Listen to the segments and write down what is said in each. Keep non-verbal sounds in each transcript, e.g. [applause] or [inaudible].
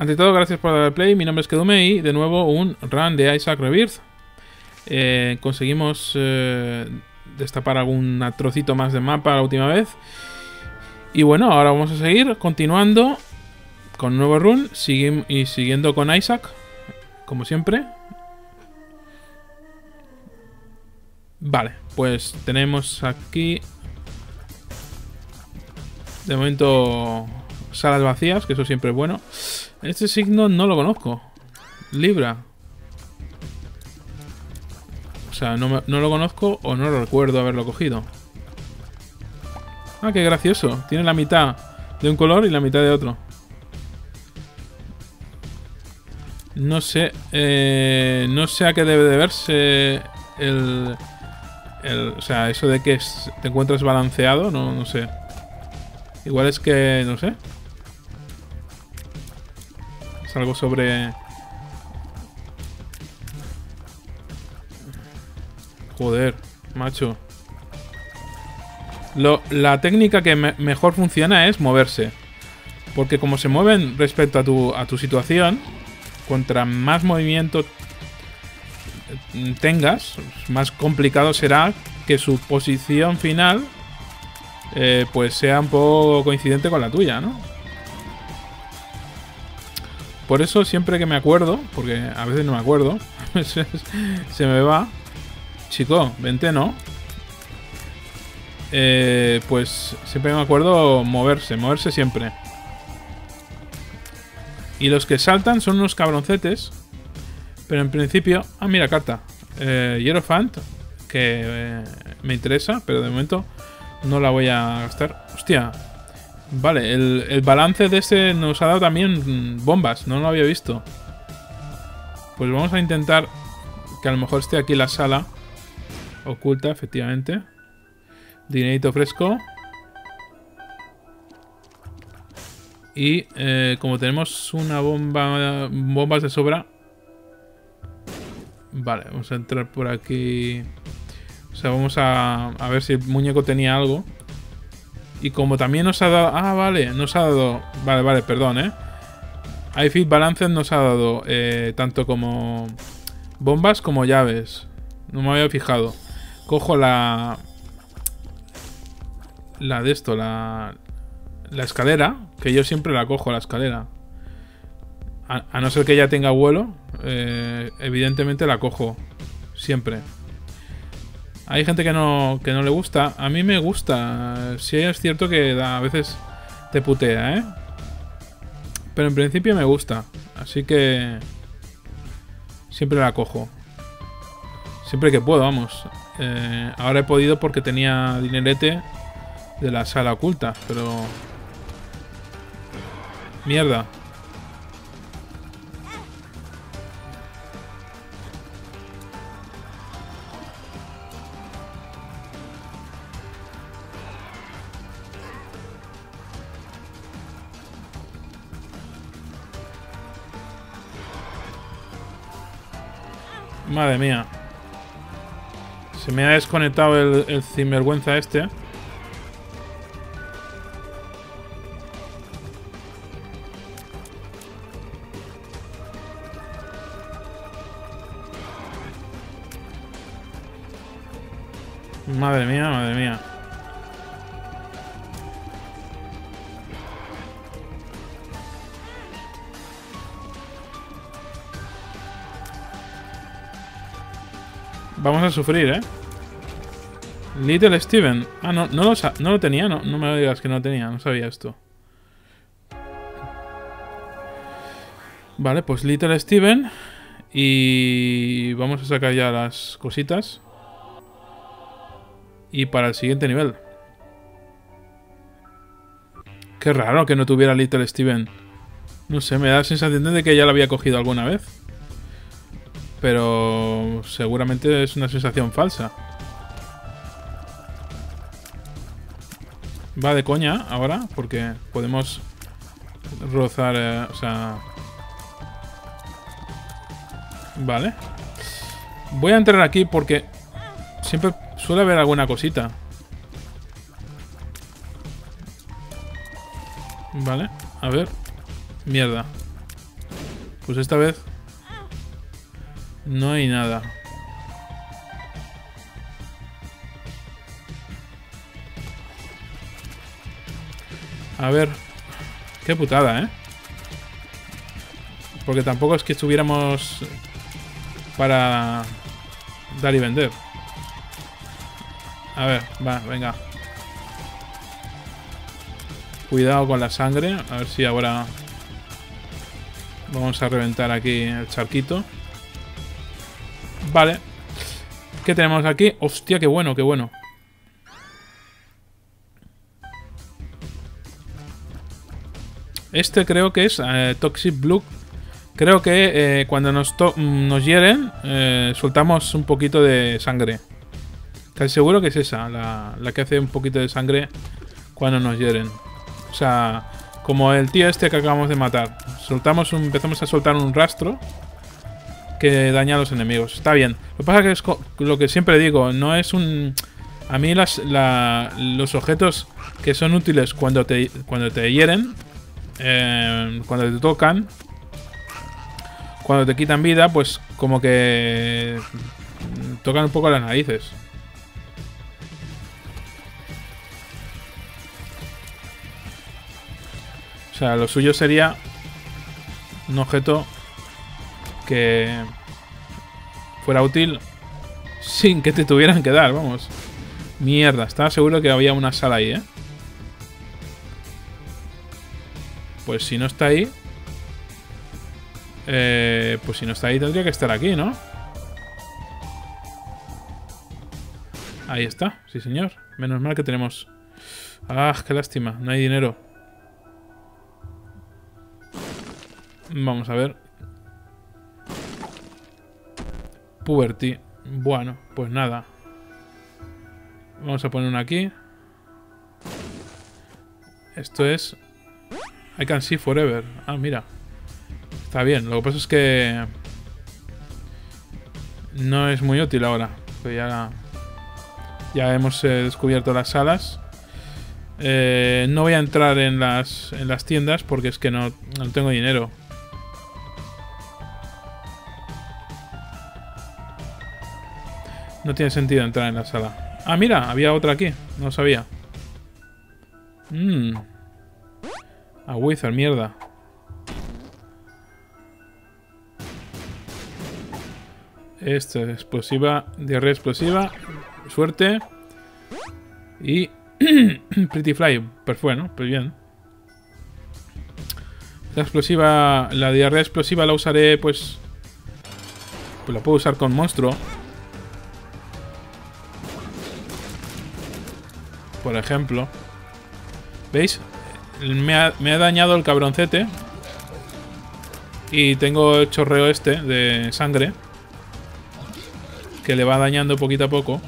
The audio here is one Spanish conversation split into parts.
Ante todo, gracias por dar play. Mi nombre es Kedume y de nuevo un run de Isaac Rebirth. Eh, conseguimos eh, destapar algún trocito más de mapa la última vez. Y bueno, ahora vamos a seguir continuando con nuevo run y siguiendo con Isaac, como siempre. Vale, pues tenemos aquí de momento salas vacías, que eso siempre es bueno. Este signo no lo conozco. Libra. O sea, no, no, lo conozco o no lo recuerdo haberlo cogido. Ah, qué gracioso. Tiene la mitad de un color y la mitad de otro. No sé. Eh, no sé a qué debe de verse el, el... O sea, eso de que te encuentras balanceado, no, no sé. Igual es que... no sé. Es algo sobre... Joder, macho. La técnica que mejor funciona es moverse. Porque como se mueven respecto a tu, a tu situación, contra más movimiento tengas, más complicado será que su posición final eh, pues sea un poco coincidente con la tuya, ¿no? Por eso siempre que me acuerdo, porque a veces no me acuerdo, [laughs] se me va. Chico, vente, ¿no? Eh, pues siempre me acuerdo moverse, moverse siempre. Y los que saltan son unos cabroncetes. Pero en principio... Ah, mira, carta. Eh, Hierofant, que eh, me interesa, pero de momento no la voy a gastar. Hostia, Vale, el, balance de este nos ha dado también bombas, no lo había visto. Pues vamos a intentar que a lo mejor esté aquí la sala oculta, efectivamente. Dinerito fresco. Y eh, como tenemos una bomba, bombas de sobra. Vale, vamos a entrar por aquí. O sea, vamos a, a ver si el muñeco tenía algo. Y como también nos ha dado... Ah, vale, nos ha dado... Vale, vale, perdón, ¿eh? iFit Balance nos ha dado eh, tanto como bombas como llaves. No me había fijado. Cojo la... La de esto, la... La escalera, que yo siempre la cojo, la escalera. A, no ser que ella tenga vuelo, eh, evidentemente la cojo. Siempre. Hay gente que no, que no le gusta. A mí me gusta. Sí es cierto que a veces te putea, ¿eh? Pero en principio me gusta. Así que... Siempre la cojo. Siempre que puedo, vamos. Eh, ahora he podido porque tenía dinerete de la sala oculta, pero... Mierda. Madre mía. Se me ha desconectado el, el sinvergüenza este. Madre mía, madre mía. Vamos a sufrir, ¿eh? Little Steven. Ah, no, no lo, no lo tenía, no, no me lo digas que no lo tenía, no sabía esto. Vale, pues Little Steven. Y vamos a sacar ya las cositas. Y para el siguiente nivel. Qué raro que no tuviera Little Steven. No sé, me da la sensación de que ya lo había cogido alguna vez. Pero seguramente es una sensación falsa. Va de coña ahora, porque podemos rozar, eh, o sea... Vale. Voy a entrar aquí porque siempre suele haber alguna cosita. Vale, a ver. Mierda. Pues esta vez no hay nada. A ver. Qué putada, ¿eh? Porque tampoco es que estuviéramos para dar y vender. A ver, va, venga. Cuidado con la sangre. A ver si ahora vamos a reventar aquí el charquito. Vale. ¿Qué tenemos aquí? Hostia, qué bueno, qué bueno. Este creo que es eh, Toxic Blue. Creo que eh, cuando nos, nos hieren, eh, soltamos un poquito de sangre. Casi seguro que es esa, la, la, que hace un poquito de sangre cuando nos hieren. O sea, como el tío este que acabamos de matar. Soltamos un, empezamos a soltar un rastro que daña a los enemigos. Está bien. Lo que pasa que es lo que siempre digo, no es un... A mí las, los objetos que son útiles cuando te, cuando te hieren eh, cuando te tocan, cuando te quitan vida, pues como que tocan un poco las narices. O sea, lo suyo sería un objeto que fuera útil sin que te tuvieran que dar, vamos. Mierda, estaba seguro que había una sala ahí, ¿eh? Pues si no está ahí... Eh, pues si no está ahí tendría que estar aquí, ¿no? Ahí está, sí señor. Menos mal que tenemos... Ah, qué lástima, no hay dinero. Vamos a ver. Puberty. Bueno, pues nada. Vamos a poner uno aquí. Esto es I can see forever. Ah, mira. Está bien. Lo que pasa es que... No es muy útil ahora. Pues ya... Ya hemos eh, descubierto las salas. Eh, no voy a entrar en las, en las tiendas porque es que no, no tengo dinero. No tiene sentido entrar en la sala. Ah, mira, había otra aquí. No sabía. Mmm. A Wizard, mierda. Esta explosiva, diarrea explosiva, suerte. Y [clears throat] Pretty Fly, pues bueno, pues bien. La explosiva, la diarrea explosiva la usaré pues... Pues la puedo usar con monstruo. Por ejemplo. ¿Veis? me ha, dañado el cabroncete. Y tengo el chorreo este de sangre. Que le va dañando poquito a poco.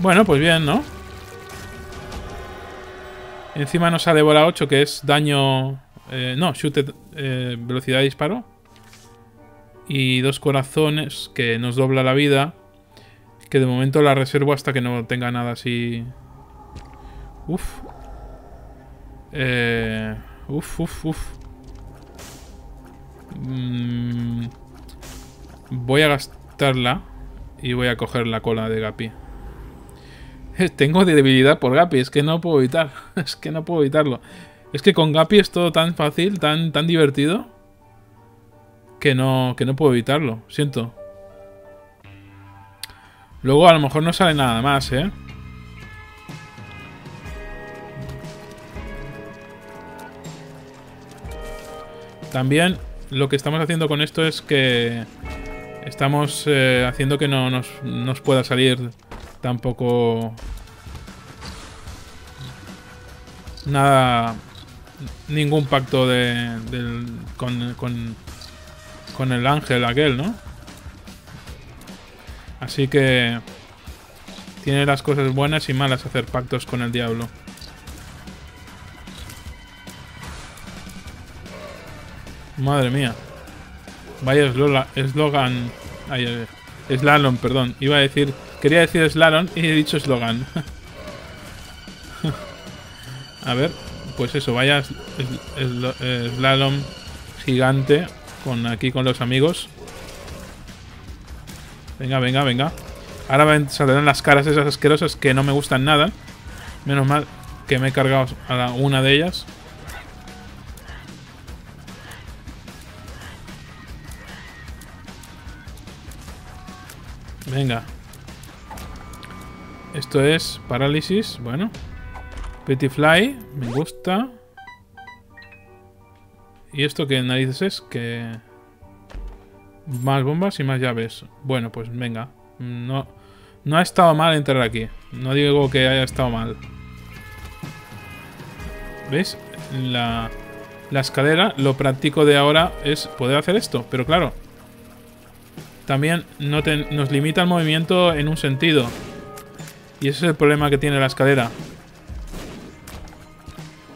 Bueno, pues bien, ¿no? Encima nos ha devorado 8, que es daño... Eh, no, shoot, eh, velocidad de disparo. Y dos corazones, que nos dobla la vida. Que de momento la reservo hasta que no tenga nada así... Uf. Eh... Uf, uf, uf. Mm, voy a gastarla y voy a coger la cola de Gapi. Tengo debilidad por Gapi, es que no puedo evitar. [laughs] Es que no puedo evitarlo. Es que con Gapi es todo tan fácil, tan, tan divertido, que no, que no puedo evitarlo. Siento. Luego a lo mejor no sale nada más, ¿eh? También lo que estamos haciendo con esto es que estamos eh, haciendo que no nos, pueda salir tampoco nada ningún pacto de, con, con el ángel aquel, ¿no? Así que tiene las cosas buenas y malas hacer pactos con el diablo. Madre mía. Vaya eslogan. Ay, slalom, perdón. Iba a decir. Quería decir slalom y he dicho eslogan. [laughs] A ver, pues eso, vaya slalom gigante con aquí con los amigos. Venga, venga, venga. Ahora saldrán las caras esas asquerosas que no me gustan nada. Menos mal que me he cargado a una de ellas. Venga. Esto es parálisis. Bueno. Pretty Fly. Me gusta. ¿Y esto qué narices es? Que... Más bombas y más llaves. Bueno, pues venga. No, no ha estado mal entrar aquí. No digo que haya estado mal. ¿Veis? La, la escalera, lo práctico de ahora es poder hacer esto. Pero claro, también no nos limita el movimiento en un sentido. Y ese es el problema que tiene la escalera.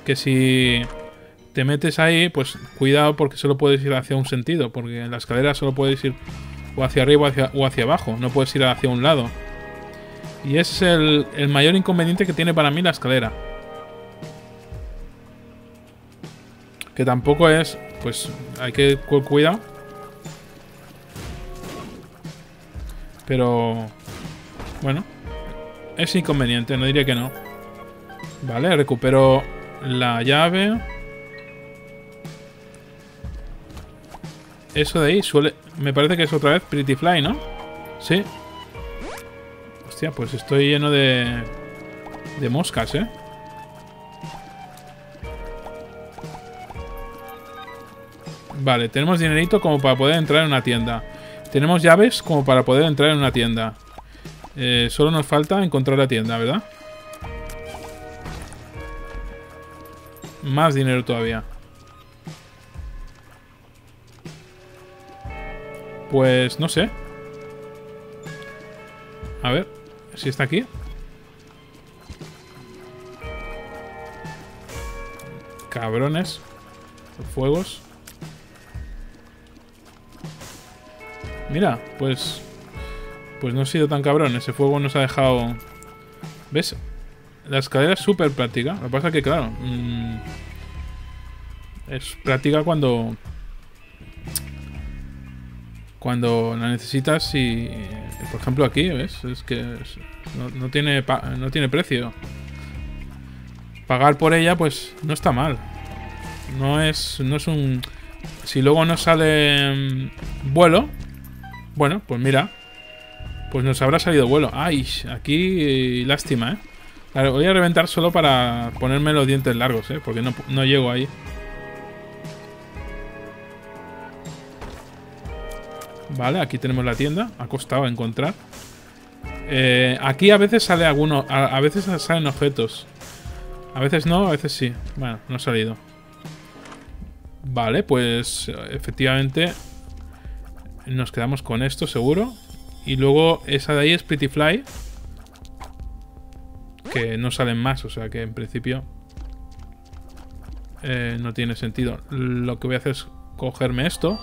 Que si te metes ahí, pues cuidado porque solo puedes ir hacia un sentido. Porque en la escalera solo puedes ir o hacia arriba o hacia, abajo. No puedes ir hacia un lado. Y es el, el mayor inconveniente que tiene para mí la escalera. Que tampoco es... Pues hay que cuidado Pero... Bueno. Es inconveniente, no diría que no. Vale, recupero la llave. Eso de ahí suele... Me parece que es otra vez Pretty Fly, ¿no? Sí. Hostia, pues estoy lleno de... De moscas, ¿eh? Vale, tenemos dinerito como para poder entrar en una tienda. Tenemos llaves como para poder entrar en una tienda. Eh, solo nos falta encontrar la tienda, ¿verdad? Más dinero todavía. Pues no sé. A ver, si está aquí. Cabrones. Fuegos. Mira, pues... Pues no ha sido tan cabrón. Ese fuego nos ha dejado... ¿Ves? La escalera es súper práctica. Lo que pasa es que, claro... Mm, es práctica cuando... Cuando la necesitas y... Por ejemplo aquí, ¿ves? Es que no, tiene, no tiene precio. Pagar por ella, pues no está mal. No es, no es un... Si luego no sale mm, vuelo, bueno, pues mira. Pues nos habrá salido vuelo. Ay, aquí lástima, ¿eh? Claro, voy a reventar solo para ponerme los dientes largos, ¿eh? Porque no, llego ahí. Vale, aquí tenemos la tienda. Ha costado encontrar. Eh, aquí a veces sale alguno. a, veces salen objetos. A veces no, a veces sí. Bueno, no ha salido. Vale, pues efectivamente nos quedamos con esto, seguro. Y luego esa de ahí es Pretty Fly. Que no salen más, o sea que en principio eh, no tiene sentido. Lo que voy a hacer es cogerme esto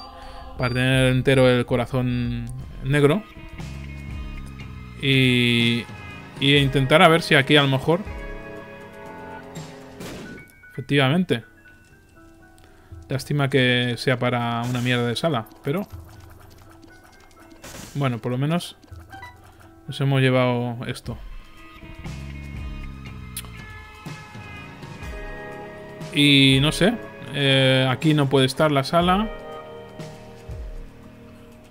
para tener entero el corazón negro. Y, y intentar a ver si aquí a lo mejor... Efectivamente. Lástima que sea para una mierda de sala, pero... Bueno, por lo menos nos hemos llevado esto. Y no sé. Eh, aquí no puede estar la sala.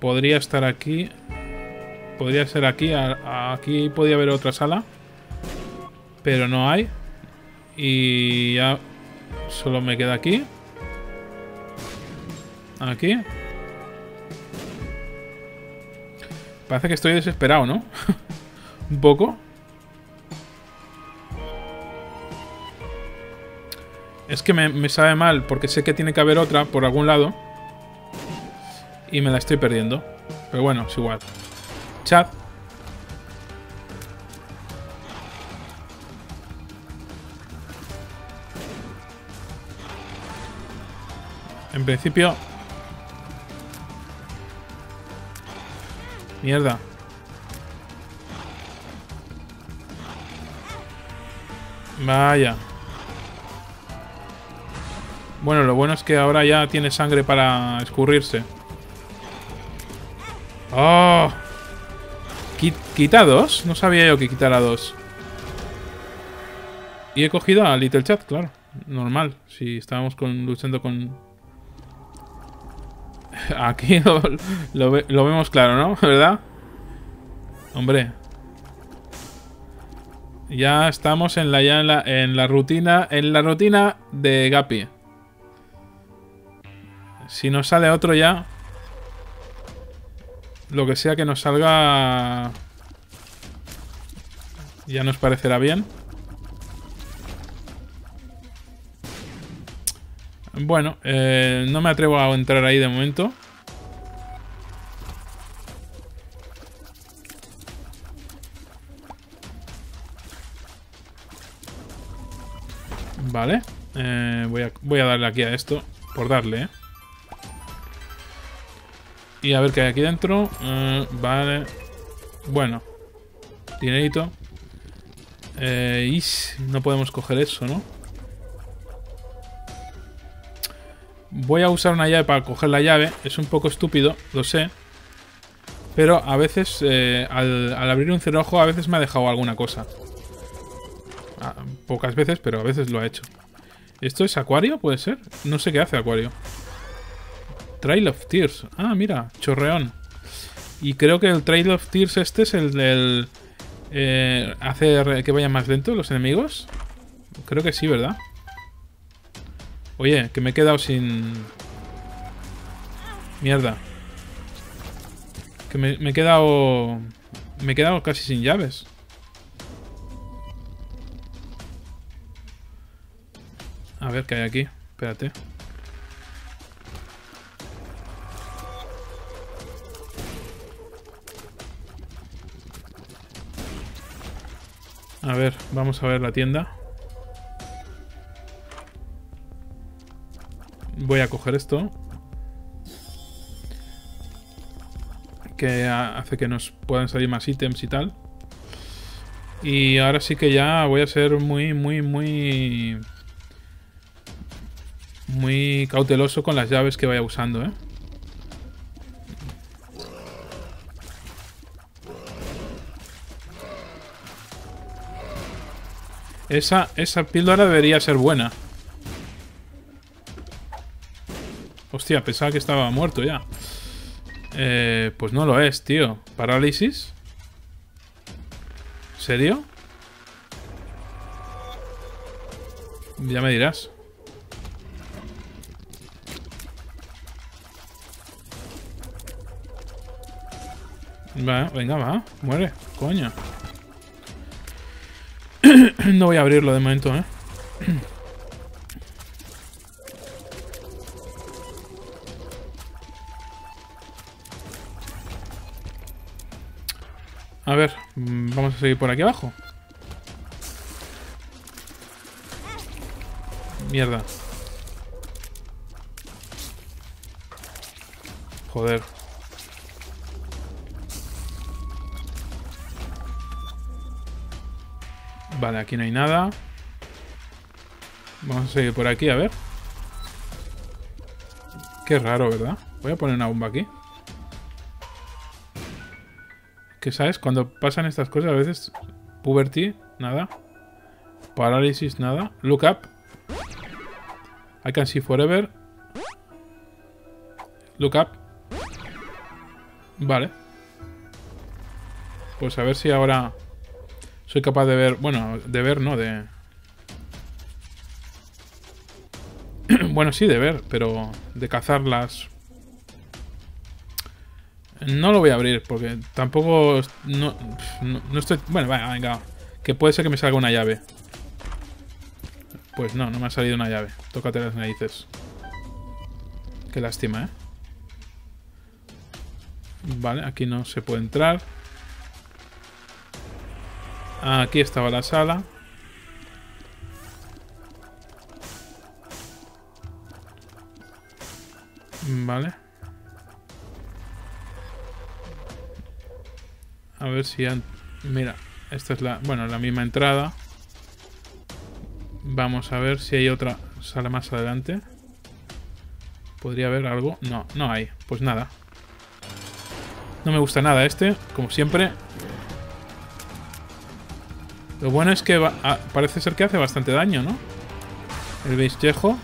Podría estar aquí. Podría ser aquí. Aquí podría haber otra sala. Pero no hay. Y ya solo me queda aquí. Aquí. Parece que estoy desesperado, ¿no? [laughs] Un poco. Es que me, sabe mal porque sé que tiene que haber otra por algún lado. Y me la estoy perdiendo. Pero bueno, es igual. Chat. En principio Mierda. Vaya. Bueno, lo bueno es que ahora ya tiene sangre para escurrirse. ¡Oh! ¿Quita dos? No sabía yo que quitara dos. Y he cogido a Little Chat, claro. Normal. Si estábamos luchando con... [laughs] Aquí lo, vemos claro, ¿no? [laughs] ¿Verdad? Hombre. Ya estamos en la, ya en la, en la rutina. En la rutina de Gapi. Si nos sale otro ya. Lo que sea que nos salga... Ya nos parecerá bien. Bueno, eh, no me atrevo a entrar ahí de momento. Vale. Eh, voy, a, voy a darle aquí a esto. Por darle, ¿eh? Y a ver qué hay aquí dentro. Eh, vale. Bueno. Dinerito. Eh, no podemos coger eso, ¿no? Voy a usar una llave para coger la llave. Es un poco estúpido, lo sé. Pero a veces, eh, al, abrir un cerrojo, a veces me ha dejado alguna cosa. Ah, pocas veces, pero a veces lo ha hecho. ¿Esto es acuario? ¿Puede ser? No sé qué hace acuario. Trail of Tears. Ah, mira, chorreón. Y creo que el Trail of Tears este es el del... Eh, hace que vayan más lento los enemigos. Creo que sí, ¿verdad? Oye, que me he quedado sin... Mierda. Que me, me he quedado... Me he quedado casi sin llaves. A ver qué hay aquí. Espérate. A ver, vamos a ver la tienda. Voy a coger esto. Que hace que nos puedan salir más ítems y tal. Y ahora sí que ya voy a ser muy, muy, muy... Muy cauteloso con las llaves que vaya usando, ¿eh? Esa, esa píldora debería ser buena. Hostia, pensaba que estaba muerto ya. Eh, pues no lo es, tío. ¿Parálisis? ¿Serio? Ya me dirás. Va, venga, va. Muere. Coño. [coughs] no voy a abrirlo de momento, ¿eh? A ver, vamos a seguir por aquí abajo. Mierda. Joder. Vale, aquí no hay nada. Vamos a seguir por aquí, a ver. Qué raro, ¿verdad? Voy a poner una bomba aquí. Que sabes, cuando pasan estas cosas a veces... Puberty, nada. Parálisis, nada. Look up. I can see forever. Look up. Vale. Pues a ver si ahora... Soy capaz de ver... Bueno, de ver no, de... [clears throat] bueno, sí, de ver, pero de cazarlas... No lo voy a abrir porque tampoco... No, no, estoy... Bueno, venga, venga. Que puede ser que me salga una llave. Pues no, no me ha salido una llave. Tócate las narices. Qué lástima, ¿eh? Vale, aquí no se puede entrar. Aquí estaba la sala. Vale. A ver si... Mira, esta es la... Bueno, la misma entrada. Vamos a ver si hay otra sala más adelante. ¿Podría haber algo? No, no hay. Pues nada. No me gusta nada este, como siempre. Lo bueno es que ah, parece ser que hace bastante daño, ¿no? El bichejo.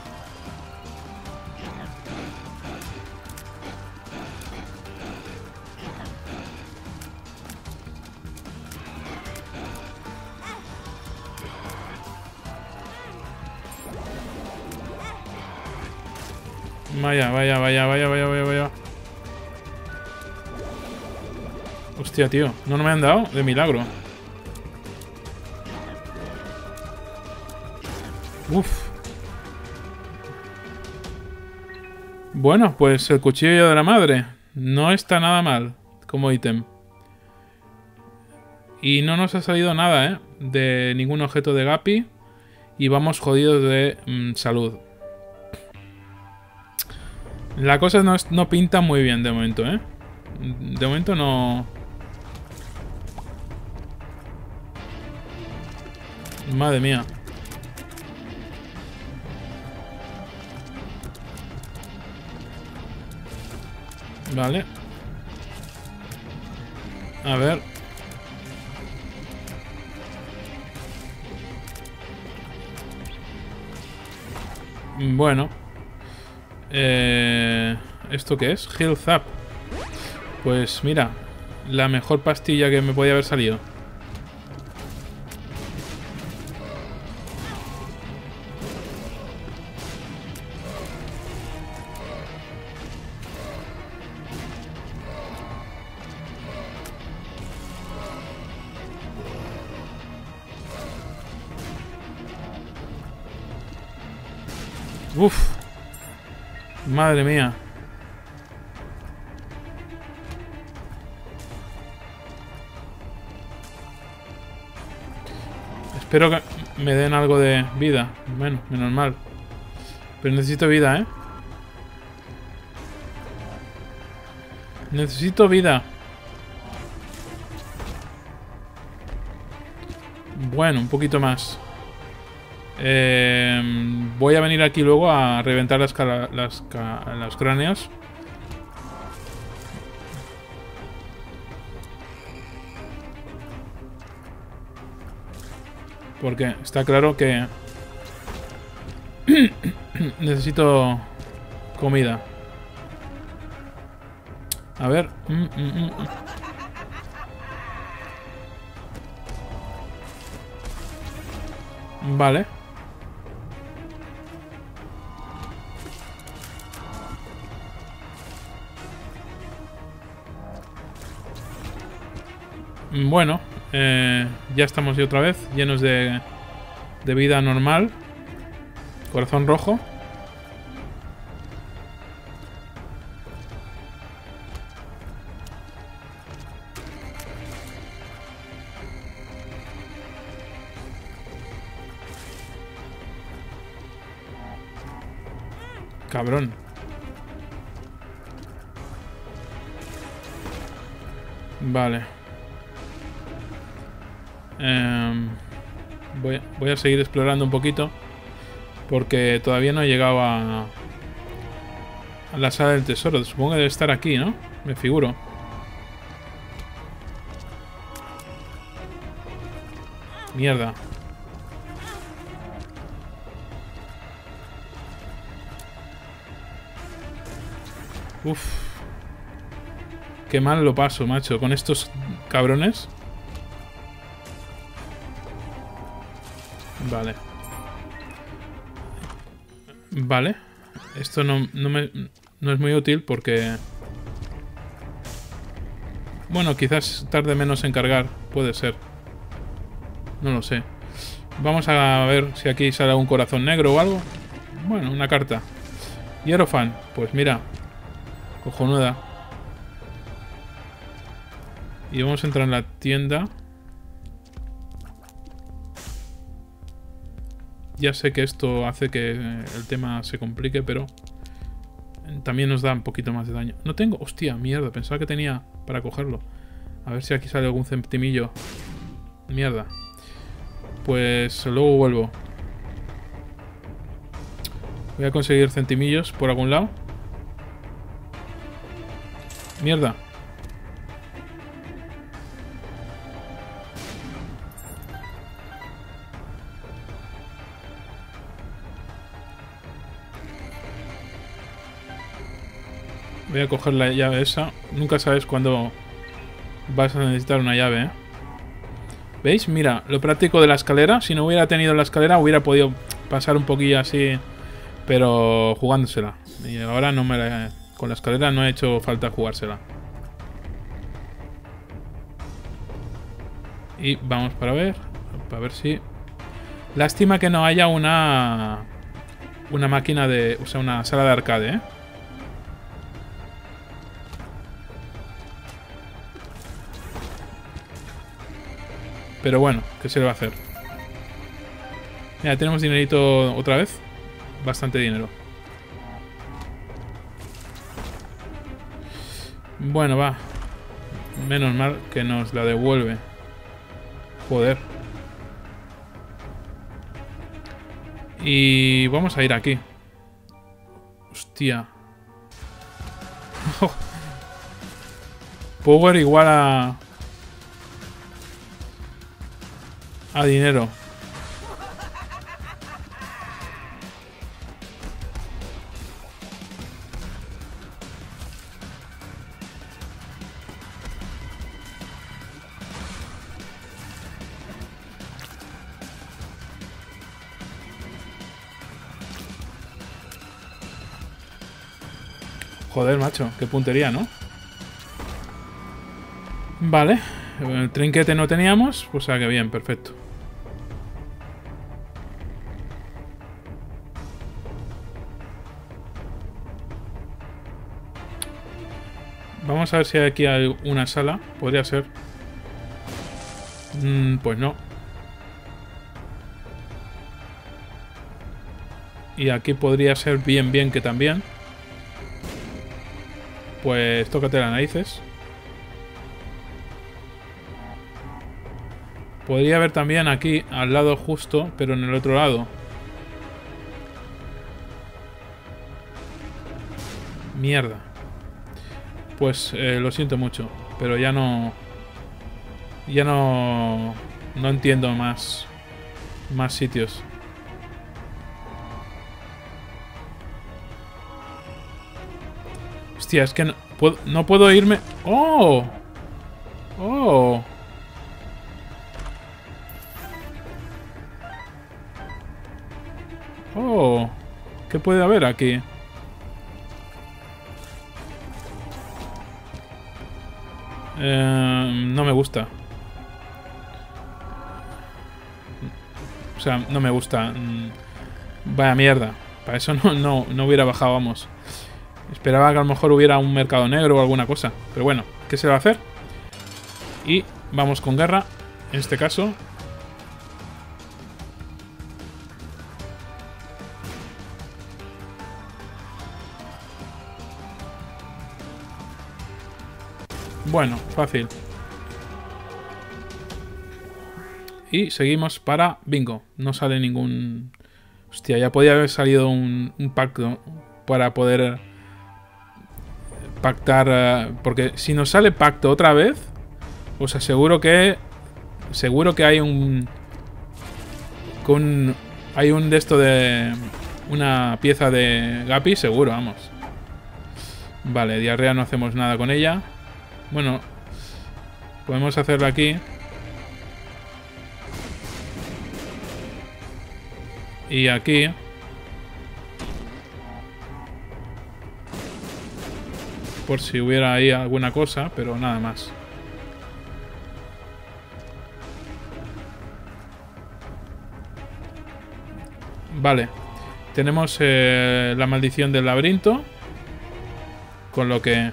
Vaya, vaya, vaya, vaya, vaya, vaya, vaya. Hostia, tío. No, no me han dado de milagro. Uf. Bueno, pues el cuchillo de la madre. No está nada mal como ítem. Y no nos ha salido nada, ¿eh? De ningún objeto de Gapi. Y vamos jodidos de mm, salud. La cosa no, no pinta muy bien de momento, ¿eh? De momento no... Madre mía. Vale. A ver. Bueno. Eh, ¿Esto qué es? Heal Zap. Pues mira, la mejor pastilla que me podía haber salido. Madre mía. Espero que me den algo de vida. Bueno, menos mal. Pero necesito vida, ¿eh? Necesito vida. Bueno, un poquito más. Eh, voy a venir aquí luego a reventar las, las, las cráneos. Porque está claro que [coughs] necesito comida. A ver. Mm, mm, mm, vale. Bueno, eh, ya estamos ya otra vez llenos de, de vida normal. Corazón rojo. Voy, a seguir explorando un poquito. Porque todavía no he llegado a, la sala del tesoro. Supongo que debe estar aquí, ¿no? Me figuro. Mierda. Uf. Qué mal lo paso, macho. Con estos cabrones. Vale. Esto no, no es muy útil porque... Bueno, quizás tarde menos en cargar. Puede ser. No lo sé. Vamos a ver si aquí sale un corazón negro o algo. Bueno, una carta. Hierofan. Pues mira. Cojonuda. Y vamos a entrar en la tienda. Ya sé que esto hace que el tema se complique, pero también nos da un poquito más de daño. No tengo... Hostia, mierda. Pensaba que tenía para cogerlo. A ver si aquí sale algún centimillo. Mierda. Pues luego vuelvo. Voy a conseguir centimillos por algún lado. Mierda. Voy a coger la llave esa. Nunca sabes cuándo vas a necesitar una llave, ¿eh? ¿Veis? Mira, lo práctico de la escalera. Si no hubiera tenido la escalera, hubiera podido pasar un poquillo así, pero jugándosela. Y ahora no me la, con la escalera no ha hecho falta jugársela. Y vamos para ver, para ver si... Lástima que no haya una... Una máquina de... O sea, una sala de arcade, ¿eh? Pero bueno, ¿qué se le va a hacer? Mira, tenemos dinerito otra vez. Bastante dinero. Bueno, va. Menos mal que nos la devuelve. Joder. Y vamos a ir aquí. Hostia. [laughs] Power igual a... A dinero. Joder, macho, qué puntería, ¿no? Vale, el trinquete no teníamos, pues sea que bien, perfecto. A ver si aquí hay una sala. Podría ser. Mm, pues no. Y aquí podría ser bien, bien que también. Pues tócate las narices. Podría haber también aquí, al lado justo, pero en el otro lado. Mierda. Pues eh, lo siento mucho, pero ya no... Ya no... No entiendo más... Más sitios. Hostia, es que no puedo, no puedo irme... ¡Oh! ¡Oh! Oh, ¿qué puede haber aquí? Eh, no me gusta. O sea, no me gusta. Mm, vaya mierda. Para eso no, no, no hubiera bajado, vamos. Esperaba que a lo mejor hubiera un mercado negro o alguna cosa. Pero bueno, ¿qué se va a hacer? Y vamos con guerra. En este caso, Bueno, fácil. Y seguimos para bingo. No sale ningún... Hostia, ya podía haber salido un, pacto para poder pactar... Eh, porque si nos sale pacto otra vez, os aseguro que... Seguro que hay un... Con, hay un de esto de... Una pieza de Gapi, seguro, vamos. Vale, diarrea no hacemos nada con ella. Bueno, podemos hacerlo aquí. Y aquí. Por si hubiera ahí alguna cosa, pero nada más. Vale. Tenemos eh, la maldición del laberinto. Con lo que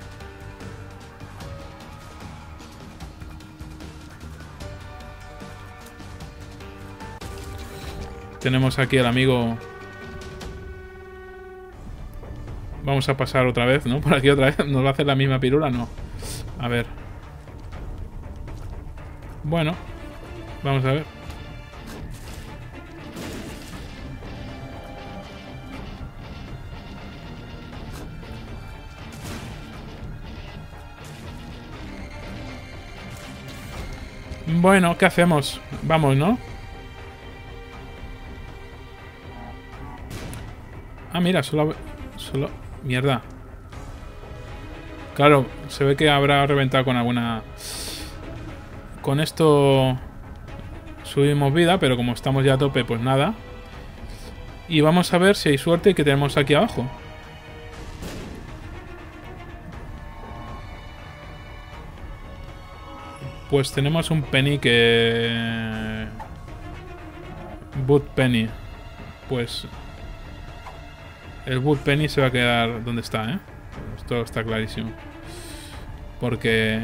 tenemos aquí al amigo... Vamos a pasar otra vez, ¿no? [laughs] Por aquí otra vez. ¿Nos va a hacer la misma pirula? No. A ver. Bueno. Vamos a ver. Bueno, ¿qué hacemos? Vamos, ¿no? Ah, mira, solo... Solo... Mierda. Claro, se ve que habrá reventado con alguna... Con esto... Subimos vida, pero como estamos ya a tope, pues nada. Y vamos a ver si hay suerte que tenemos aquí abajo. Pues tenemos un penny que... Boot penny. Pues... El boot penny se va a quedar donde está, ¿eh? Esto está clarísimo. Porque...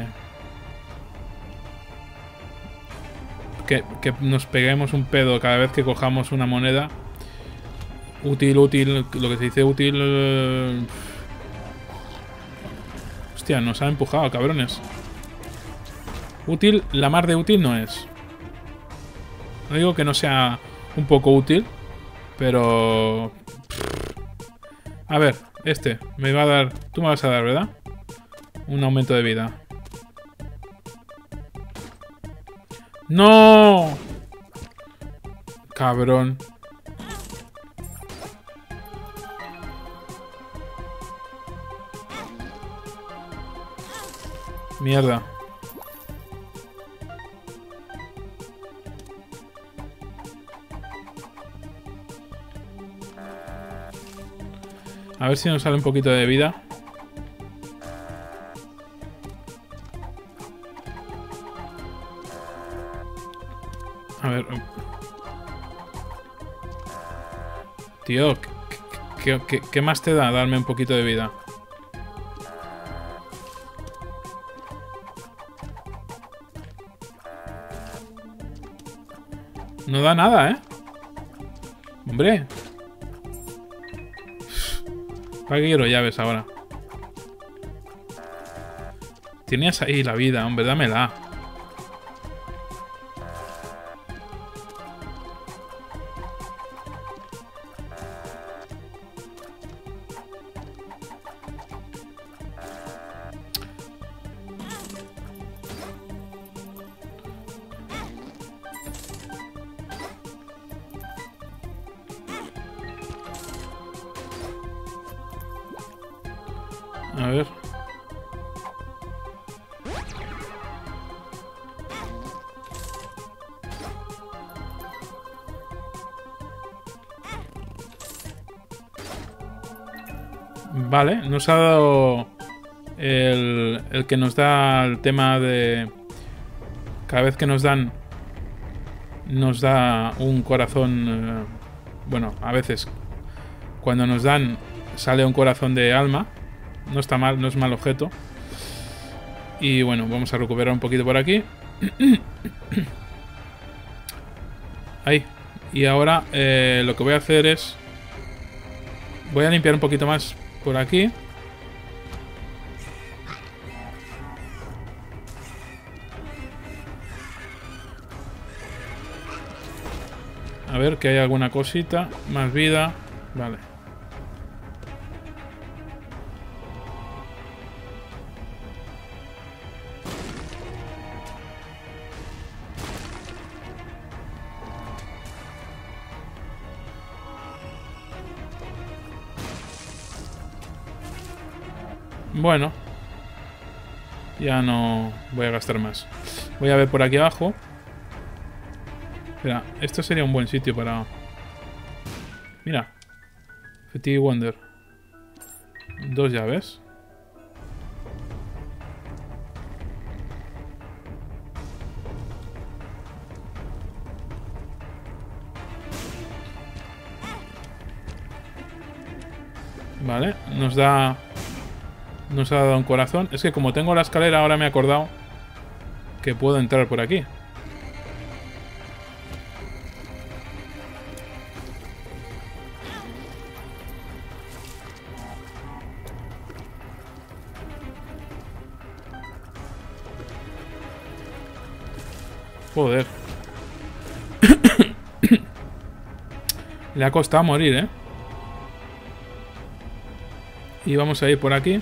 Que, que nos peguemos un pedo cada vez que cojamos una moneda. Útil, útil, lo que se dice útil... Eh, hostia, nos ha empujado, cabrones. Útil, la mar de útil no es. No digo que no sea un poco útil, pero... A ver, este me va a dar... Tú me vas a dar, ¿verdad? Un aumento de vida. ¡No! Cabrón. Mierda. A ver si nos sale un poquito de vida. A ver. Tío, ¿qué, más te da darme un poquito de vida? No da nada, ¿eh? Hombre, ¿Para qué quiero llaves ahora? Tenías ahí la vida, hombre, dámela. A ver. Vale, nos ha dado el, el, que nos da el tema de... Cada vez que nos dan... Nos da un corazón... Eh, bueno, a veces cuando nos dan sale un corazón de alma. No está mal, no es mal objeto. Y bueno, vamos a recuperar un poquito por aquí. [coughs] Ahí. Y ahora eh, lo que voy a hacer es... Voy a limpiar un poquito más por aquí. A ver que hay alguna cosita. Más vida. Vale. Bueno. Ya no voy a gastar más. Voy a ver por aquí abajo. Espera, esto sería un buen sitio para... Mira. Fatigue Wonder. Dos llaves. Vale, nos da nos ha dado un corazón. Es que como tengo la escalera, ahora me he acordado que puedo entrar por aquí. Joder. [coughs] Le ha costado morir, ¿eh? Y vamos a ir por aquí.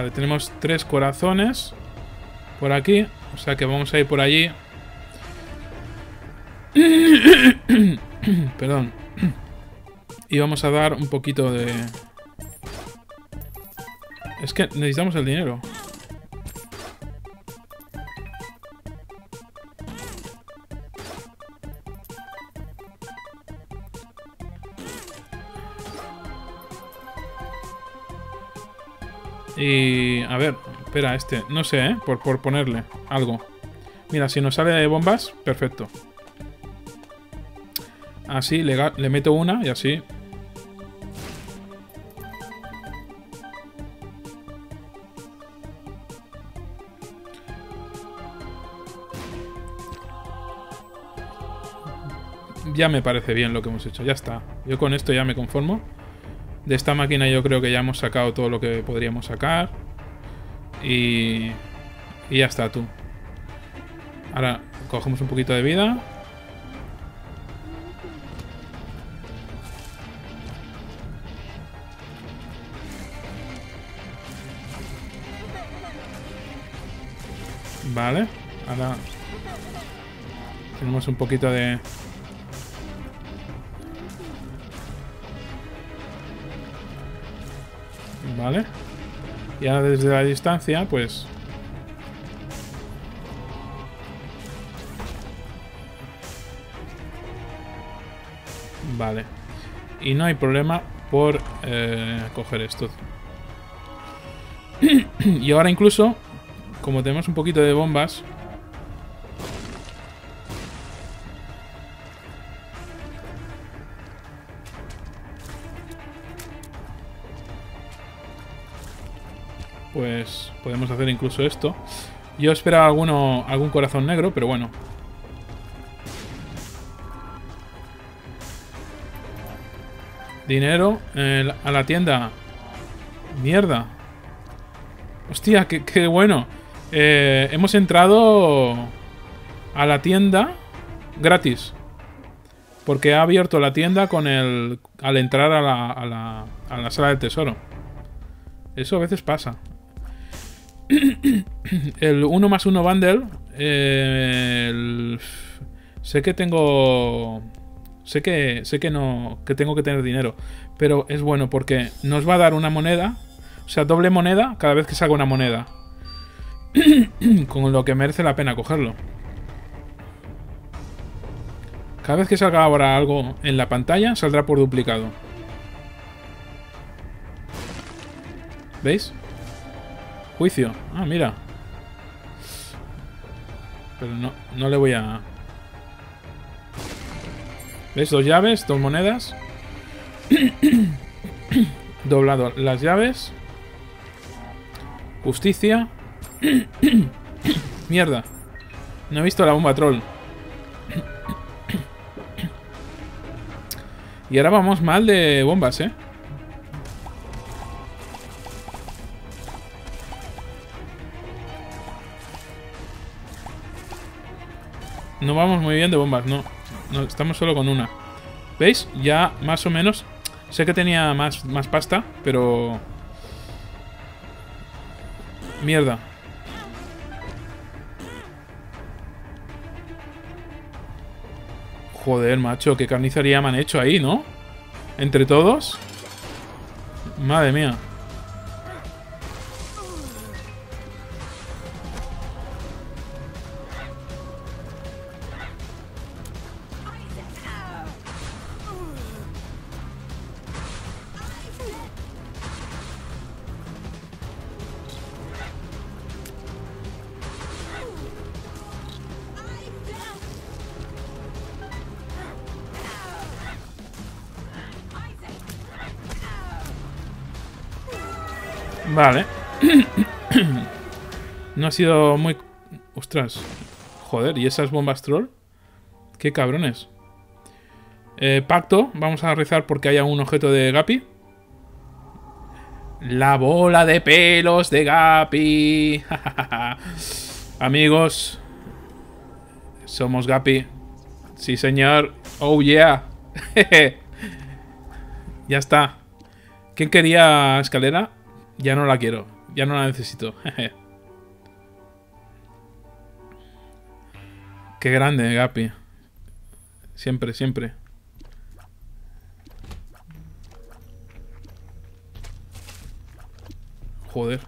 Vale, tenemos tres corazones por aquí. O sea que vamos a ir por allí. [coughs] Perdón. Y vamos a dar un poquito de... Es que necesitamos el dinero. Y... A ver, espera, este. No sé, ¿eh? Por, por ponerle algo. Mira, si nos sale de bombas, perfecto. Así, le, le meto una y así. Ya me parece bien lo que hemos hecho, ya está. Yo con esto ya me conformo. De esta máquina yo creo que ya hemos sacado todo lo que podríamos sacar. Y... Y ya está, tú. Ahora cogemos un poquito de vida. Vale. Ahora tenemos un poquito de... Vale. Y ahora desde la distancia, pues... Vale. Y no hay problema por eh, coger esto. [clears throat] y ahora incluso, como tenemos un poquito de bombas... Incluso esto. Yo esperaba alguno, algún corazón negro, pero bueno. Dinero eh, a la tienda. Mierda. Hostia, qué, bueno. Eh, hemos entrado a la tienda gratis. Porque ha abierto la tienda con el al entrar a la, a la, a la sala del tesoro. Eso a veces pasa. [coughs] el 1 más 1 bundle. Eh, sé que tengo. Sé que. Sé que no. Que tengo que tener dinero. Pero es bueno porque nos va a dar una moneda. O sea, doble moneda cada vez que salga una moneda. [coughs] Con lo que merece la pena cogerlo. Cada vez que salga ahora algo en la pantalla, saldrá por duplicado. ¿Veis? Juicio. Ah, mira. Pero no, no le voy a... ¿Ves? Dos llaves, dos monedas. [coughs] Doblado las llaves. Justicia. [coughs] Mierda. No he visto la bomba troll. [coughs] y ahora vamos mal de bombas, ¿eh? No vamos muy bien de bombas, no. Estamos solo con una. ¿Veis? Ya más o menos... Sé que tenía más, más pasta, pero... Mierda. Joder, macho, qué carnicería me han hecho ahí, ¿no? Entre todos. Madre mía. Vale. [coughs] no ha sido muy... Ostras. Joder, ¿y esas bombas troll? Qué cabrones. Eh, pacto. Vamos a rezar porque haya un objeto de Gapi. La bola de pelos de Gapi. [laughs] Amigos. Somos Gapi. Sí, señor. Oh, yeah. [laughs] ya está. ¿Quién quería escalera? Ya no la quiero. Ya no la necesito. [laughs] Qué grande, Gapi. Siempre, siempre. Joder.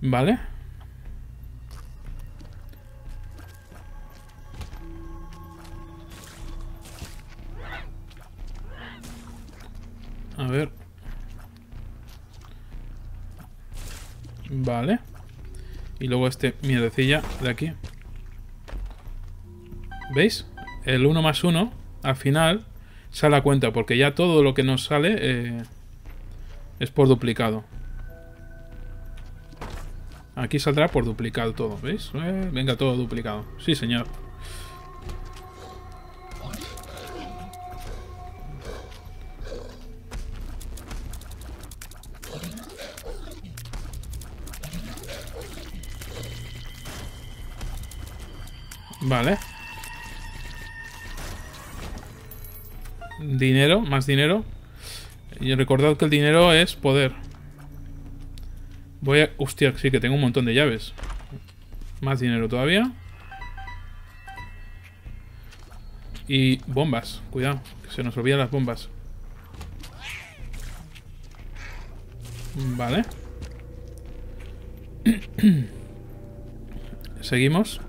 Vale. A ver. Vale. Y luego este mierdecilla de aquí. ¿Veis? El 1 más 1 al final sale a cuenta porque ya todo lo que nos sale eh, es por duplicado. Aquí saldrá por duplicado todo, ¿veis? Eh, venga, todo duplicado. Sí, señor. Vale. Dinero, más dinero. Y recordad que el dinero es poder. Voy a... Hostia, sí que tengo un montón de llaves. Más dinero todavía. Y bombas. Cuidado, que se nos olvidan las bombas. Vale. [clears throat] Seguimos.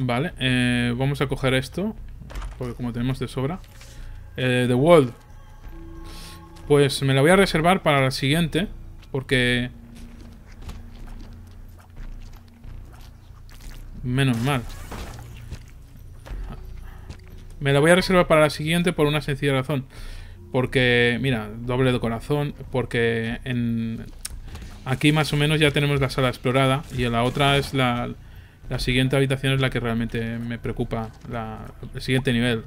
Vale, eh, vamos a coger esto. Porque como tenemos de sobra. Eh, The World. Pues me la voy a reservar para la siguiente. Porque... Menos mal. Me la voy a reservar para la siguiente por una sencilla razón. Porque, mira, doble de corazón. Porque en... Aquí más o menos ya tenemos la sala explorada. Y en la otra es la la siguiente habitación es la que realmente me preocupa. el siguiente nivel.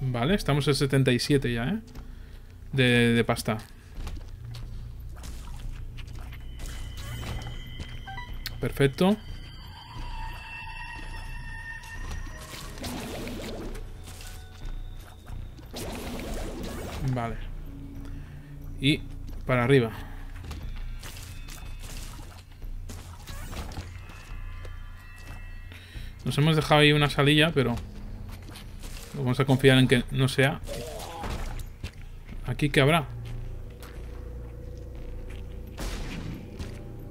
Vale, estamos en 77 ya, ¿eh? De, de pasta. Perfecto. Vale. Y para arriba. Nos hemos dejado ahí una salilla, pero... Vamos a confiar en que no sea. ¿Aquí qué habrá?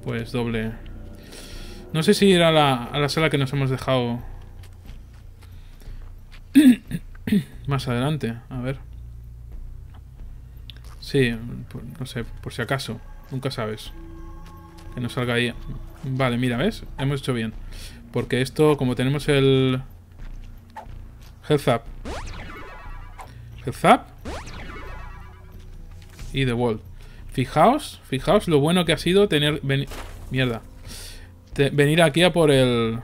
Pues doble... No sé si ir a la, a la sala que nos hemos dejado... [coughs] Más adelante, a ver. Sí, no sé, por si acaso. Nunca sabes. Que no salga ahí. Vale, mira, ¿ves? Hemos hecho bien. Porque esto, como tenemos el... Health Up. Health Up. Y The Wall. Fijaos, fijaos lo bueno que ha sido tener... mierda. venir aquí a por el...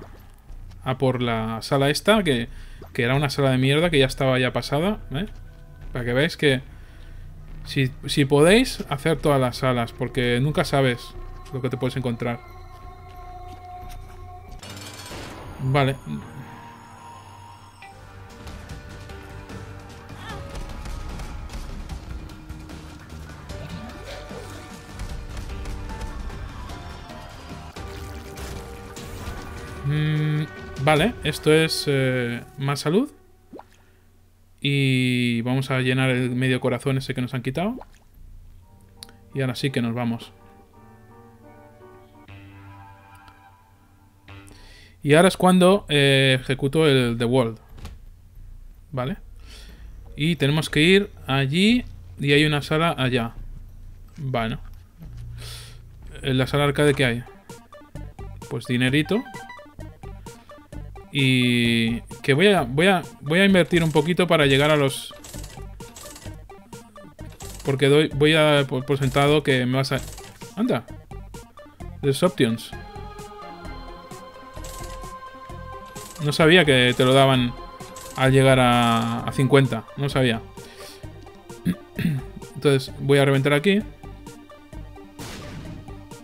A por la sala esta, que, que era una sala de mierda que ya estaba ya pasada. ¿eh? Para que veáis que si, podéis, hacer todas las salas, porque nunca sabes lo que te puedes encontrar. Vale. Mm, vale, esto es eh, más salud. Y vamos a llenar el medio corazón ese que nos han quitado. Y ahora sí que nos vamos. Y ahora es cuando eh, ejecuto el The World. ¿Vale? Y tenemos que ir allí y hay una sala allá. Bueno. En la sala arcade que hay. Pues dinerito. Y que voy a, voy a, voy a invertir un poquito para llegar a los... Porque doy, voy a por, sentado que me vas a... Anda. There's options. No sabía que te lo daban al llegar a, a 50. No sabía. [clears throat] Entonces voy a reventar aquí.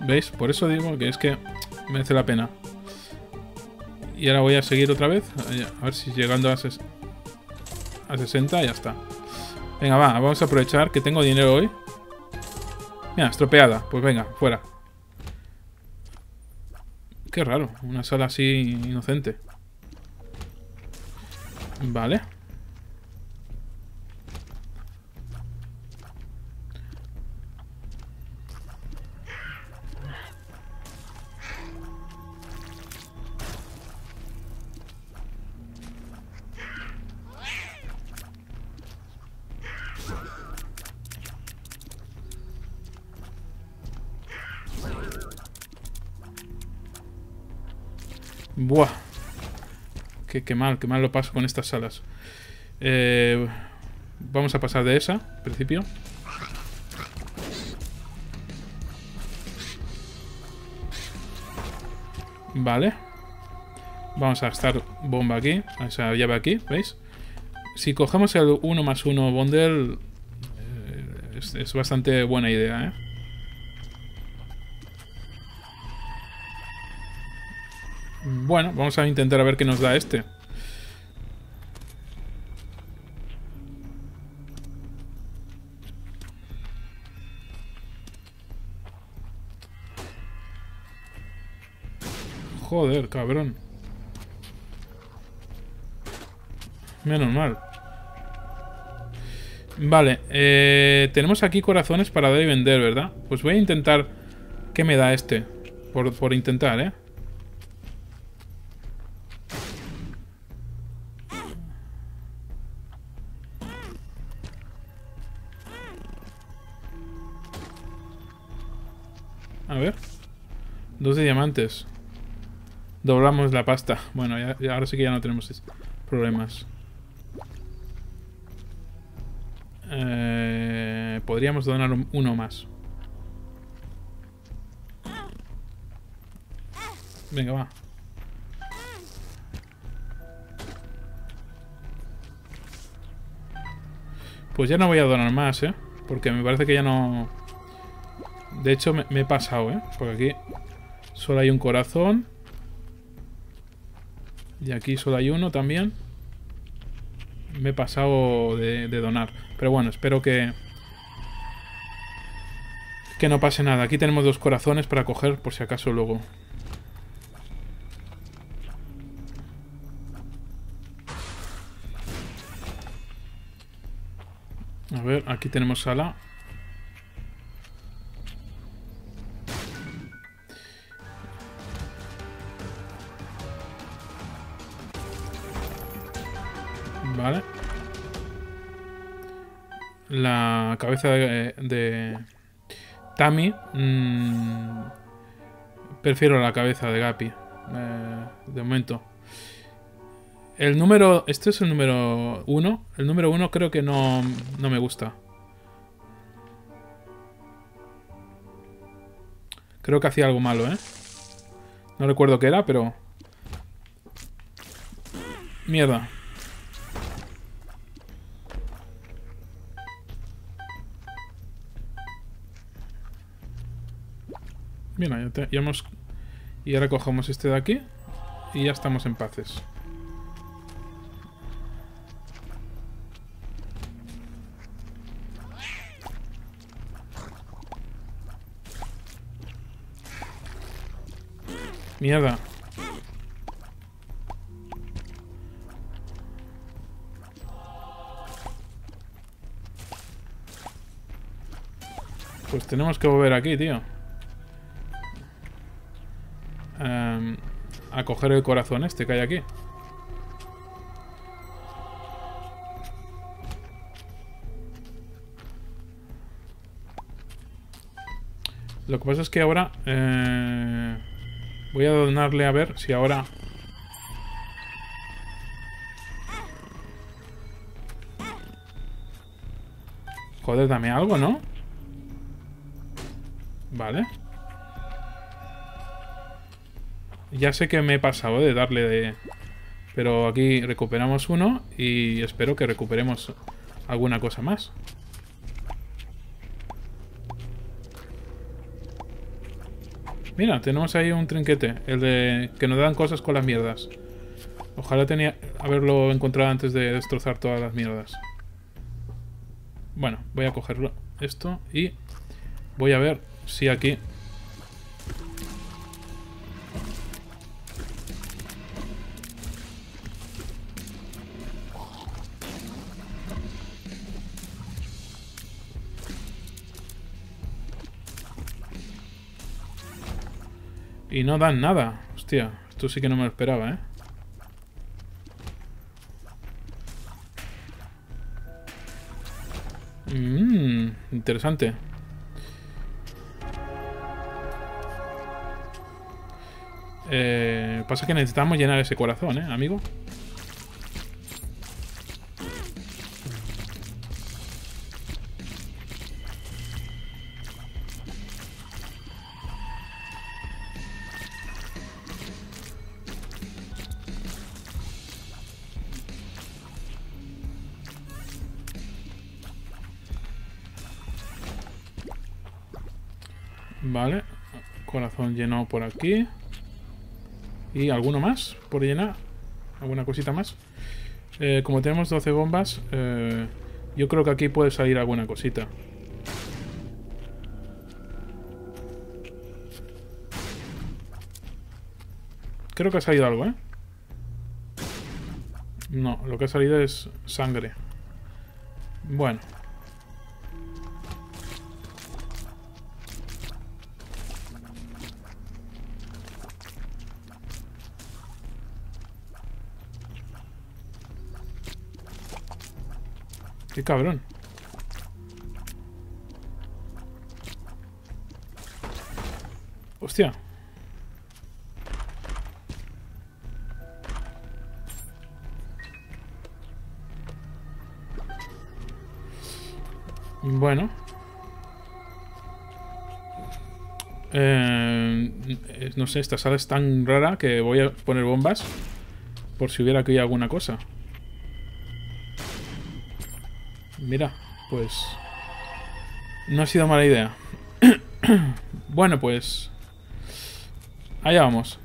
¿Veis? Por eso digo que es que merece la pena. Y ahora voy a seguir otra vez. A ver si llegando a, a 60 ya está. Venga, va, vamos a aprovechar que tengo dinero hoy. Mira, estropeada. Pues venga, fuera. Qué raro, una sala así inocente. Vale. Buah. Qué, mal, qué mal lo paso con estas salas. Eh, vamos a pasar de esa, al principio. Vale. Vamos a gastar bomba aquí. Esa llave aquí, ¿veis? Si cogemos el 1 más 1 bundle... Eh, es, es bastante buena idea, ¿eh? Bueno, vamos a intentar a ver qué nos da este. Joder, cabrón. Menos mal. Vale, eh, tenemos aquí corazones para dar y vender, ¿verdad? Pues voy a intentar... ¿Qué me da este? Por, por intentar, ¿eh? 12 diamantes. Doblamos la pasta. Bueno, ahora sí que ya no tenemos problemas. Eh, podríamos donar uno más. Venga, va. Pues ya no voy a donar más, ¿eh? Porque me parece que ya no... De hecho, me, me he pasado, ¿eh? Porque aquí solo hay un corazón. Y aquí solo hay uno también. Me he pasado de, donar. Pero bueno, espero que... Que no pase nada. Aquí tenemos dos corazones para coger por si acaso luego. A ver, aquí tenemos sala. Cabeza de, de Tami. Mmm, prefiero la cabeza de Gapi. Eh, de momento. El número... Este es el número 1. El número 1 creo que no, no me gusta. Creo que hacía algo malo, ¿eh? No recuerdo qué era, pero... Mierda. Mira, ya, hemos... Y ahora cogemos este de aquí y ya estamos en paces. Mierda. Pues tenemos que volver aquí, tío. Coger el corazón este que hay aquí. Lo que pasa es que ahora... Eh, voy a donarle a ver si ahora... Joder, dame algo, ¿no? Vale. Ya sé que me he pasado de darle de... Pero aquí recuperamos uno y espero que recuperemos alguna cosa más. Mira, tenemos ahí un trinquete. El de que nos dan cosas con las mierdas. Ojalá tenía haberlo encontrado antes de destrozar todas las mierdas. Bueno, voy a cogerlo esto y voy a ver si aquí... Y no dan nada. Hostia, esto sí que no me lo esperaba, ¿eh? Mmm, interesante. Eh, pasa que necesitamos llenar ese corazón, ¿eh, amigo? Lleno por aquí. ¿Y alguno más por llenar? ¿Alguna cosita más? Eh, como tenemos 12 bombas, eh, yo creo que aquí puede salir alguna cosita. Creo que ha salido algo, ¿eh? No, lo que ha salido es sangre. Bueno. Cabrón. Hostia. Bueno. Eh, no sé, esta sala es tan rara que voy a poner bombas por si hubiera aquí alguna cosa. Mira, pues... No ha sido mala idea. [clears throat] bueno, pues... Allá vamos.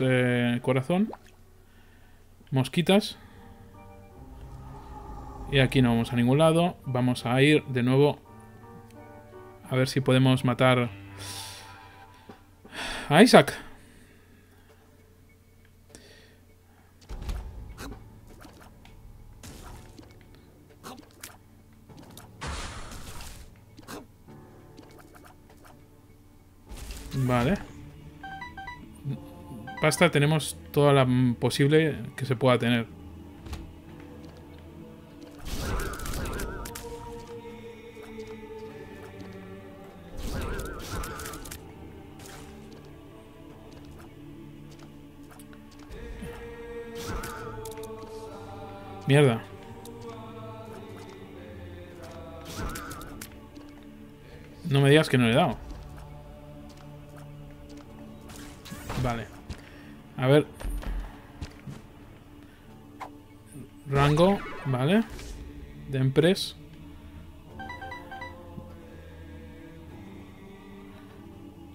Eh, corazón. Mosquitas. Y aquí no vamos a ningún lado. Vamos a ir de nuevo a ver si podemos matar a Isaac. Vale. Pasta tenemos toda la posible que se pueda tener. Mierda. No me digas que no le he dado. Vale. A ver. Rango, vale. De Empress.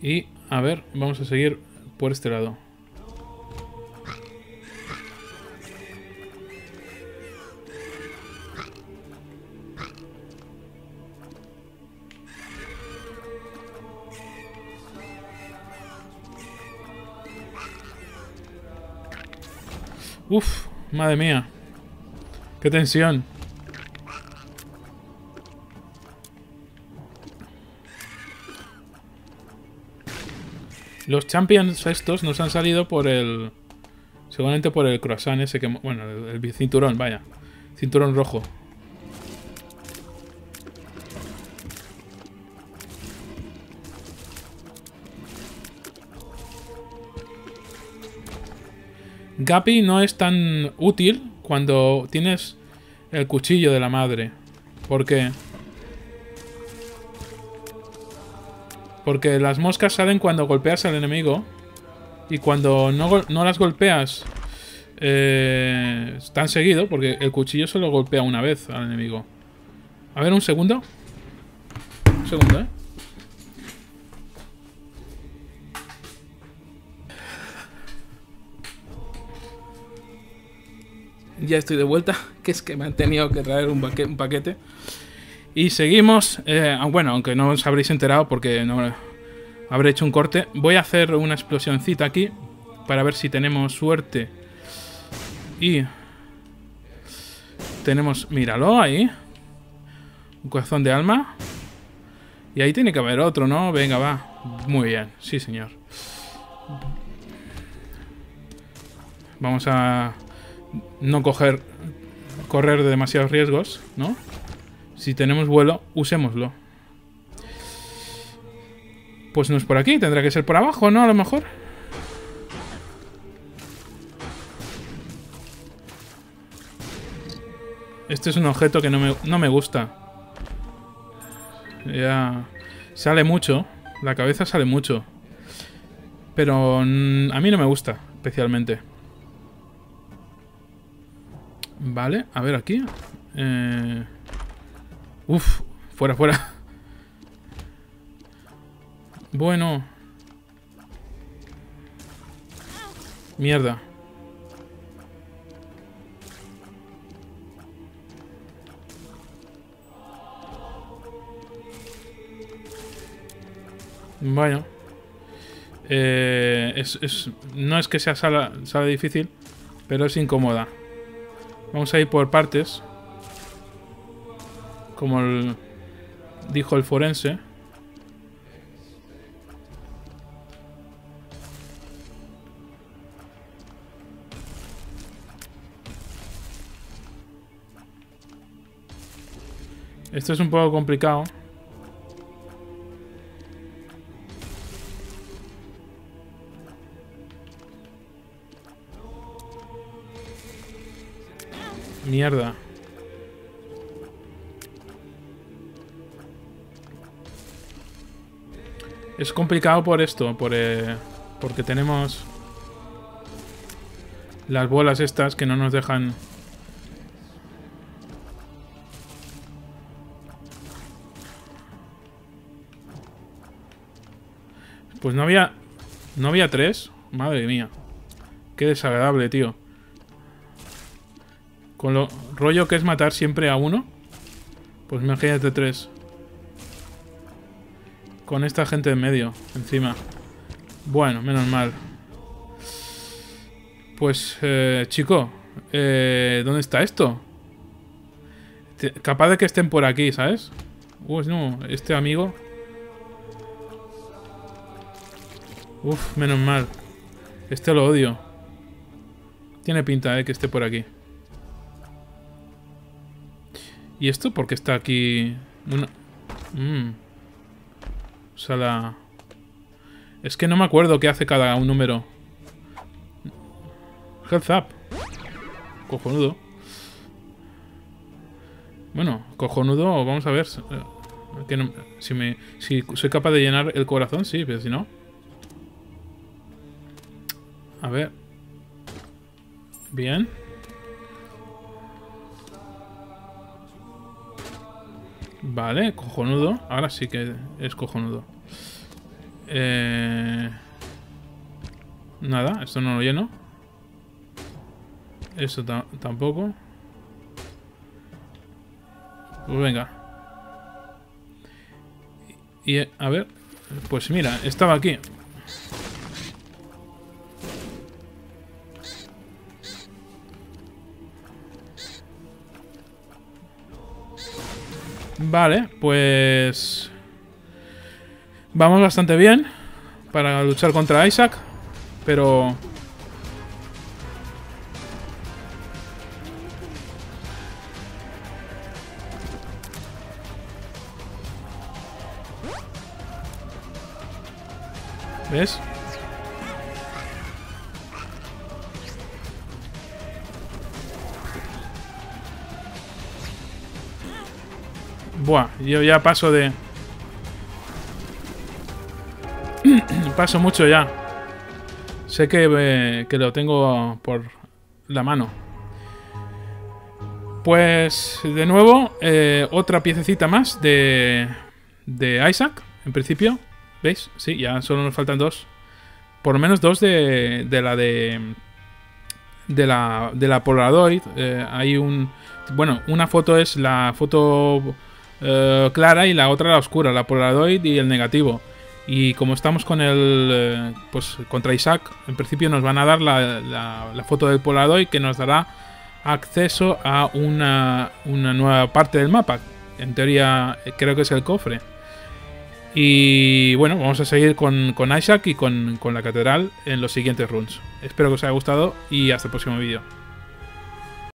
Y, a ver, vamos a seguir por este lado. Madre mía. Qué tensión. Los champions estos nos han salido por el... Seguramente por el croissant ese que... Bueno, el, el cinturón, vaya. Cinturón rojo. Gapi no es tan útil cuando tienes el cuchillo de la madre. ¿Por qué? Porque las moscas salen cuando golpeas al enemigo. Y cuando no, no las golpeas eh, tan seguido, porque el cuchillo solo golpea una vez al enemigo. A ver, un segundo. Un segundo, ¿eh? Ya estoy de vuelta, [laughs] que es que me han tenido que traer un, paquete. Y seguimos, eh, ah, bueno, aunque no os habréis enterado porque no habré hecho un corte. Voy a hacer una explosioncita aquí para ver si tenemos suerte. Y tenemos, míralo ahí. Un corazón de alma. Y ahí tiene que haber otro, ¿no? Venga, va. Muy bien, sí señor. Vamos a no coger correr de demasiados riesgos, ¿no? Si tenemos vuelo, usémoslo. Pues no es por aquí, tendrá que ser por abajo, ¿no? A lo mejor. Este es un objeto que no me, no me gusta. Ya... Sale mucho. La cabeza sale mucho. Pero a mí no me gusta, especialmente. Vale, a ver aquí. Eh... Uf, fuera, fuera. Bueno. Mierda. Bueno. Eh, es, no es que sea sala, sala difícil, pero es incómoda. Vamos a ir por partes. Como dijo el forense. Esto es un poco complicado. Mierda. Es complicado por esto, por, eh, porque tenemos las bolas estas que no nos dejan... Pues no había... ¿No había tres? Madre mía. Qué desagradable, tío. Con lo rollo que es matar siempre a uno. Pues imagínate tres. Con esta gente en medio, encima. Bueno, menos mal. Pues, eh, chico, eh, ¿dónde está esto? Capaz de que estén por aquí, ¿sabes? Uy, no, este amigo... Uf, menos mal. Este lo odio. Tiene pinta, de eh, que esté por aquí. ¿Y esto por qué está aquí? Una... Mm. Sala... Es que no me acuerdo qué hace cada un número. Health up. Cojonudo. Bueno, cojonudo, vamos a ver. Eh, si, me, si soy capaz de llenar el corazón, sí, pero si no... A ver. Bien. Vale, cojonudo. Ahora sí que es cojonudo. Eh... Nada, esto no lo lleno. Eso tampoco. Pues venga. Y, a ver. Pues mira, estaba aquí. Vale, pues... Vamos bastante bien para luchar contra Isaac, pero... ¿Ves? Buah, yo ya paso de... [clears throat] paso mucho ya. Sé que, eh, que lo tengo por la mano. Pues, de nuevo, eh, otra piececita más de, de Isaac, en principio. ¿Veis? Sí, ya solo nos faltan dos. Por lo menos dos de, de la de... De la, de la Polaroid. Eh, hay un... Bueno, una foto es la foto eh, clara y la otra la oscura, la Polaroid y el negativo. Y como estamos con el. Eh, pues contra Isaac, en principio nos van a dar la, la, foto del Polaroid que nos dará acceso a una, una, nueva parte del mapa. En teoría, creo que es el cofre. Y bueno, vamos a seguir con, con Isaac y con, con la catedral en los siguientes runs. Espero que os haya gustado y hasta el próximo vídeo.